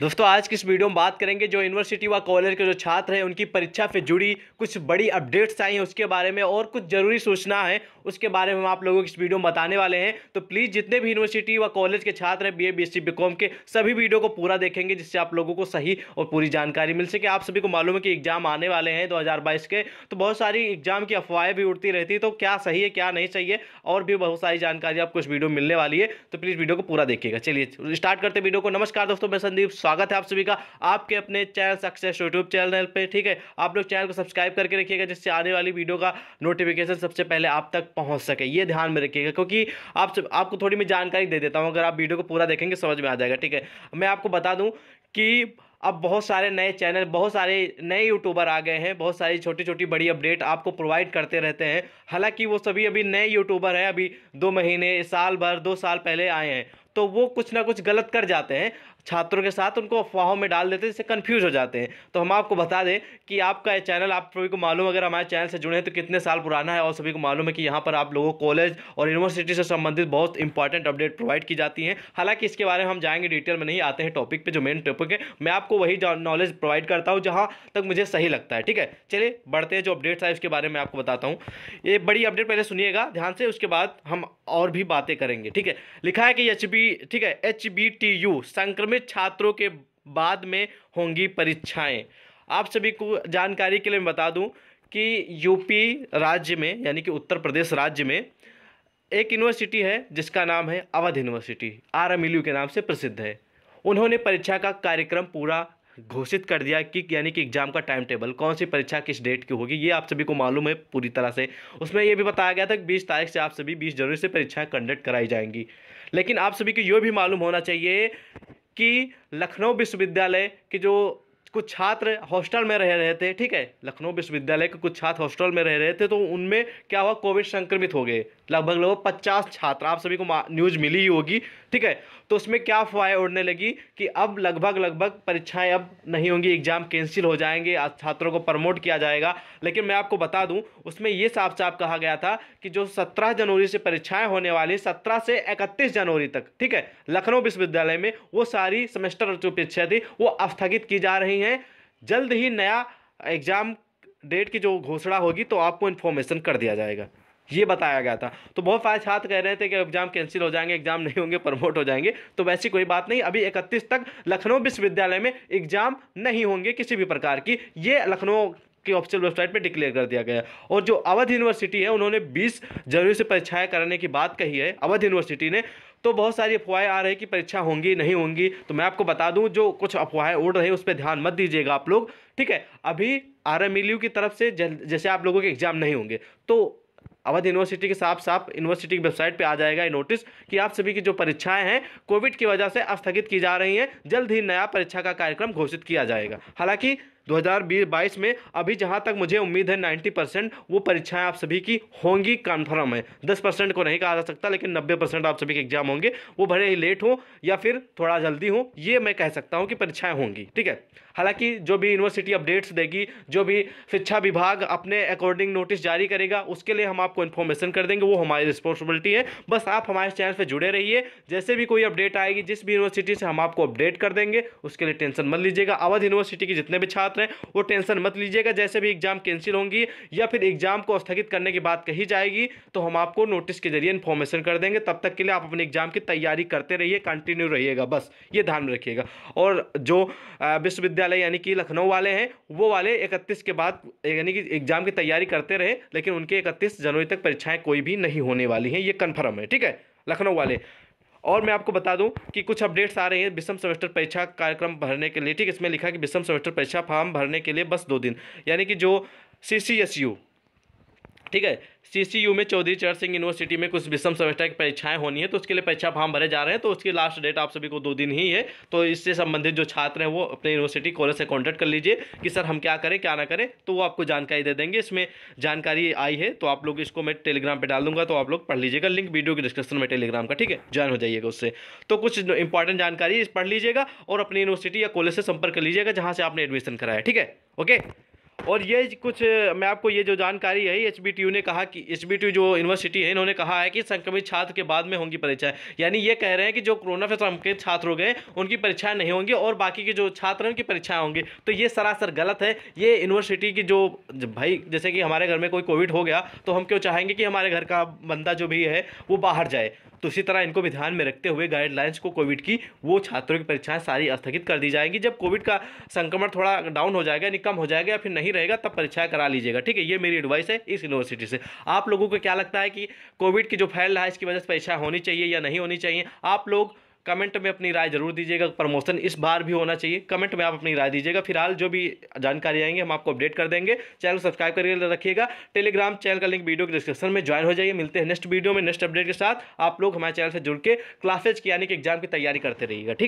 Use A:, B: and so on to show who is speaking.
A: दोस्तों, आज की इस वीडियो में बात करेंगे जो यूनिवर्सिटी व कॉलेज के जो छात्र हैं, उनकी परीक्षा से जुड़ी कुछ बड़ी अपडेट्स आई हैं उसके बारे में और कुछ ज़रूरी सूचना है, उसके बारे में हम आप लोगों को इस वीडियो में बताने वाले हैं। तो प्लीज़ जितने भी यूनिवर्सिटी व कॉलेज के छात्र हैं बी ए बी के, सभी वीडियो को पूरा देखेंगे, जिससे आप लोगों को सही और पूरी जानकारी मिल सके। आप सभी को मालूम है कि एग्ज़ाम आने वाले हैं दो हज़ार बाईस के तो बहुत सारी एग्ज़ाम की अफवाहें भी उड़ती रहती तो क्या सही है, क्या नहीं सही है, और भी बहुत सारी जानकारी आपको इस वीडियो मिलने वाली है। तो प्लीज़ वीडियो को पूरा देखिएगा। चलिए स्टार्ट करते वीडियो को। नमस्कार दोस्तों, मैं संदीप स्वागत है आप सभी का आपके अपने चैनल सक्सेस यूट्यूब चैनल पे ठीक है? आप लोग चैनल को सब्सक्राइब करके रखिएगा जिससे आने वाली वीडियो का नोटिफिकेशन सबसे पहले आप तक पहुँच सके। ये ध्यान में रखिएगा क्योंकि आप सब, आपको थोड़ी मैं जानकारी दे देता हूँ। अगर आप वीडियो को पूरा देखेंगे समझ में आ जाएगा ठीक है? मैं आपको बता दूँ कि अब बहुत सारे नए चैनल बहुत सारे नए यूट्यूबर आ गए हैं बहुत सारी छोटी छोटी बड़ी अपडेट आपको प्रोवाइड करते रहते हैं। हालाँकि वो सभी अभी नए यूट्यूबर हैं अभी दो महीने साल भर दो साल पहले आए हैं तो वो कुछ ना कुछ गलत कर जाते हैं। छात्रों के साथ उनको अफवाहों में डाल देते हैं, जिससे कन्फ्यूज़ हो जाते हैं। तो हम आपको बता दें कि आपका ये चैनल आप सभी को मालूम अगर हमारे चैनल से जुड़े हैं तो कितने साल पुराना है और सभी को मालूम है कि यहाँ पर आप लोगों को कॉलेज और यूनिवर्सिटी से संबंधित बहुत इंपॉर्टेंट अपडेट प्रोवाइड की जाती हैं। हालाँकि इसके बारे में हम जाएँगे डिटेल में नहीं, आते हैं टॉपिक पर जो मेन टॉपिक है। मैं आपको वही नॉलेज प्रोवाइड करता हूँ, जहाँ तक मुझे सही लगता है, ठीक है? चलिए, बढ़ते हैं जो अपडेट्स है उसके बारे में आपको बताता हूँ। ये बड़ी अपडेट पहले सुनिएगा, ध्यान से, उसके बाद हम और भी बातें करेंगे, ठीक है? लिखा है कि एचबी ठीक है? एच संक्रमित छात्रों के बाद में होंगी परीक्षाएँ। आप सभी को जानकारी के लिए मैं बता दूँ कि यूपी राज्य में, यानी कि उत्तर प्रदेश राज्य में, एक यूनिवर्सिटी है, जिसका नाम है अवध यूनिवर्सिटी आर एम के नाम से प्रसिद्ध है। उन्होंने परीक्षा का कार्यक्रम पूरा घोषित कर दिया कि, यानी कि एग्ज़ाम का टाइम टेबल कौन सी परीक्षा किस डेट की होगी, ये आप सभी को मालूम है पूरी तरह से। उसमें ये भी बताया गया था कि बीस तारीख से आप सभी बीस जनवरी से परीक्षाएँ कंडक्ट कराई जाएँगी। लेकिन आप सभी को ये भी मालूम होना चाहिए कि लखनऊ विश्वविद्यालय के जो कुछ छात्र हॉस्टल में रह रहे थे, ठीक है? लखनऊ विश्वविद्यालय के कुछ छात्र हॉस्टल में रह रहे थे तो उनमें क्या हुआ? कोविड संक्रमित हो गए। लगभग लगभग पचास छात्र आप सभी को न्यूज़ मिली ही होगी, ठीक है? तो उसमें क्या अफवाहें उड़ने लगी कि अब लगभग लगभग परीक्षाएँ अब नहीं होंगी एग्ज़ाम कैंसिल हो जाएँगे छात्रों को प्रमोट किया जाएगा। लेकिन मैं आपको बता दूँ, उसमें ये साफ़ साफ़ कहा गया था कि जो सत्रह जनवरी से परीक्षाएँ होने वाली सत्रह से इकतीस जनवरी तक, ठीक है? लखनऊ विश्वविद्यालय में वो सारी सेमेस्टर जो परीक्षा थी, वो स्थगित की जा रही हैं। जल्द ही नया एग्ज़ाम डेट की जो घोषणा होगी तो आपको इन्फॉर्मेशन कर दिया जाएगा। ये बताया गया था। तो बहुत सारे छात्र कह रहे थे कि एग्ज़ाम कैंसिल हो जाएँगे, एग्ज़ाम नहीं होंगे, प्रमोट हो जाएँगे। तो वैसी कोई बात नहीं, अभी इकतीस तक लखनऊ विश्वविद्यालय में एग्ज़ाम नहीं होंगे किसी भी प्रकार की। ये लखनऊ की ऑफिशियल वेबसाइट पे डिक्लेयर कर दिया गया। और जो अवध यूनिवर्सिटी है, उन्होंने 20 जनवरी से परीक्षाएँ करने की बात कही है, अवध यूनिवर्सिटी ने। तो बहुत सारी अफवाहें आ रही कि परीक्षा होंगी, नहीं होंगी। तो मैं आपको बता दूँ, जो कुछ अफवाहें उड़ रही हैं, उस पर ध्यान मत दीजिएगा आप लोग। ठीक है, अभी आर की तरफ़ से जैसे आप लोगों के एग्ज़ाम नहीं होंगे तो अवध यूनिवर्सिटी के साफ़ साफ़ यूनिवर्सिटी की वेबसाइट पे आ जाएगा ये नोटिस कि आप सभी की जो परीक्षाएँ हैं कोविड की वजह से स्थगित की जा रही हैं। जल्द ही नया परीक्षा का कार्यक्रम घोषित किया जाएगा। हालाँकि 2022 में अभी जहाँ तक मुझे उम्मीद है 90 परसेंट वो परीक्षाएँ आप सभी की होंगी कन्फर्म है। 10 परसेंट को नहीं कहा जा सकता, लेकिन 90 परसेंट आप सभी के एग्ज़ाम होंगे। वो भले ही लेट हो या फिर थोड़ा जल्दी हो, ये मैं कह सकता हूँ कि परीक्षाएँ होंगी। ठीक है? हालाँकि जो भी यूनिवर्सिटी अपडेट्स देगी, जो भी शिक्षा विभाग अपने अकॉर्डिंग नोटिस जारी करेगा, उसके लिए हम आपको इन्फॉर्मेशन कर देंगे, वो हमारी रिस्पॉन्सिबिलिटी है। बस आप हमारे चैनल पर जुड़े रहिए, जैसे भी कोई अपडेट आएगी, जिस भी यूनिवर्सिटी से हम आपको अपडेट कर देंगे, उसके लिए टेंशन मत लीजिएगा। अवध यूनिवर्सिटी के जितने भी छात्र हैं, वो टेंशन मत लीजिएगा। जैसे भी एग्ज़ाम कैंसिल होंगी, या फिर एग्ज़ाम को स्थगित करने की बात कही जाएगी तो हम आपको नोटिस के ज़रिए इन्फॉर्मेशन कर देंगे। तब तक के लिए आप अपने एग्ज़ाम की तैयारी करते रहिए कंटिन्यू रहिएगा, बस ये ध्यान में रखिएगा। और जो विश्वविद्यालय यानी कि लखनऊ वाले हैं, वो वाले इकतीस के बाद, यानी कि एग्ज़ाम की तैयारी करते रहे, लेकिन उनके इकतीस जनवरी तक परीक्षाएँ कोई भी नहीं होने वाली हैं, ये कन्फर्म है, ठीक है? लखनऊ वाले। और मैं आपको बता दूँ कि कुछ अपडेट्स आ रहे हैं विषम सेमेस्टर परीक्षा कार्यक्रम भरने के लिए, ठीक है? इसमें लिखा कि विषम सेमेस्टर परीक्षा फॉर्म भरने के लिए बस दो दिन, यानी कि जो सी सी एस यू ठीक है? सीसीयू में चौधरी चरण सिंह यूनिवर्सिटी में कुछ विषम सेमेस्टर की परीक्षाएँ होनी है तो उसके लिए परीक्षा फॉर्म भरे जा रहे हैं तो उसकी लास्ट डेट आप सभी को दो दिन ही है तो इससे संबंधित जो छात्र हैं वो अपने यूनिवर्सिटी कॉलेज से कॉन्टैक्ट कर लीजिए कि सर हम क्या करें, क्या ना करें तो वो आपको जानकारी दे देंगे, इसमें जानकारी आई है तो आप लोग इसको मैं टेलीग्राम पर डाल दूँगा तो आप लोग पढ़ लीजिएगा लिंक वीडियो के डिस्क्रिप्शन में टेलीग्राम का, ठीक है? ज्वाइन हो जाइएगा उससे। तो कुछ इंपॉर्टेंट जानकारी पढ़ लीजिएगा और अपनी यूनिवर्सिटी या कॉलेज से संपर्क कर लीजिएगा, जहाँ से आपने एडमिशन कराया, ठीक है? ओके और ये कुछ, मैं आपको ये जो जानकारी है एच ने कहा कि एच जो यूनिवर्सिटी है, इन्होंने कहा है कि संक्रमित छात्र के बाद में होंगी परीक्षाएँ। यानी ये कह रहे हैं कि जो कोरोना से संक्रमित छात्र हो गए, उनकी परीक्षाएँ नहीं होंगी और बाकी के जो छात्र हैं, उनकी परीक्षाएँ होंगी। तो ये सरासर गलत है। ये यूनिवर्सिटी की जो भाई, जैसे कि हमारे घर में कोई कोविड हो गया तो हम क्यों चाहेंगे कि हमारे घर का बंदा जो भी है, वो बाहर जाए? तो इसी तरह इनको भी ध्यान में रखते हुए गाइडलाइंस को कोविड की वो छात्रों की परीक्षाएँ सारी स्थगित कर दी जाएँगी। जब कोविड का संक्रमण थोड़ा डाउन हो जाएगा, यानी कम हो जाएगा या फिर नहीं रहेगा, तब परीक्षाएँ करा लीजिएगा। ठीक है, ये मेरी एडवाइस है इस यूनिवर्सिटी से। आप लोगों को क्या लगता है कि कोविड की जो फैल रहा है, इसकी वजह से परीक्षा होनी चाहिए या नहीं होनी चाहिए? आप लोग कमेंट में अपनी राय ज़रूर दीजिएगा, प्रमोशन इस बार भी होना चाहिए। कमेंट में आप अपनी राय दीजिएगा। फ़िलहाल जो भी जानकारी आएँगे, हम आपको अपडेट कर देंगे। चैनल सब्सक्राइब करके रखिएगा। टेलीग्राम चैनल का लिंक वीडियो के डिस्क्रिप्शन में ज्वाइन हो जाइए। मिलते हैं नेक्स्ट वीडियो में, नेक्स्ट अपडेट के साथ। आप लोग हमारे चैनल से जुड़ के क्लासेज की यानी कि एग्ज़ाम की तैयारी करते रहिएगा। ठीक है?